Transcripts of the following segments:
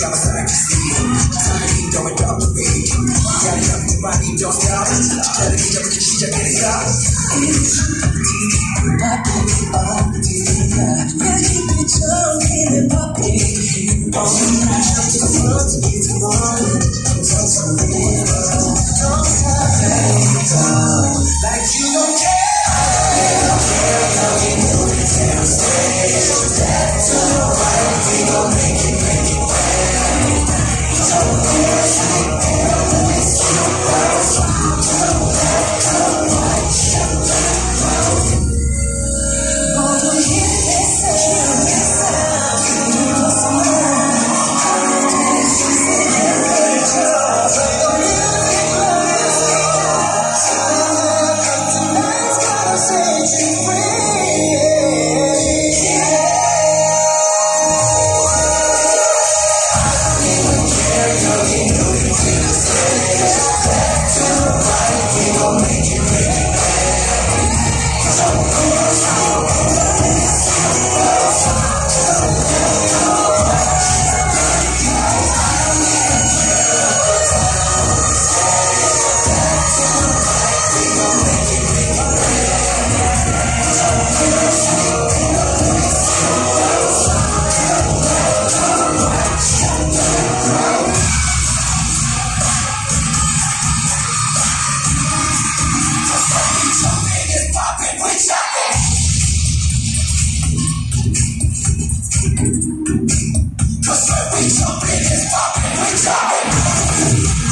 Just Deus. We jumping, it's popping, we jumping.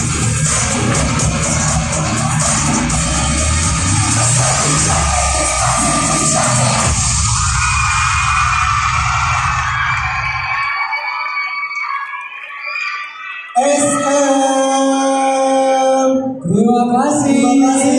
SM. Terima kasih. Terima kasih.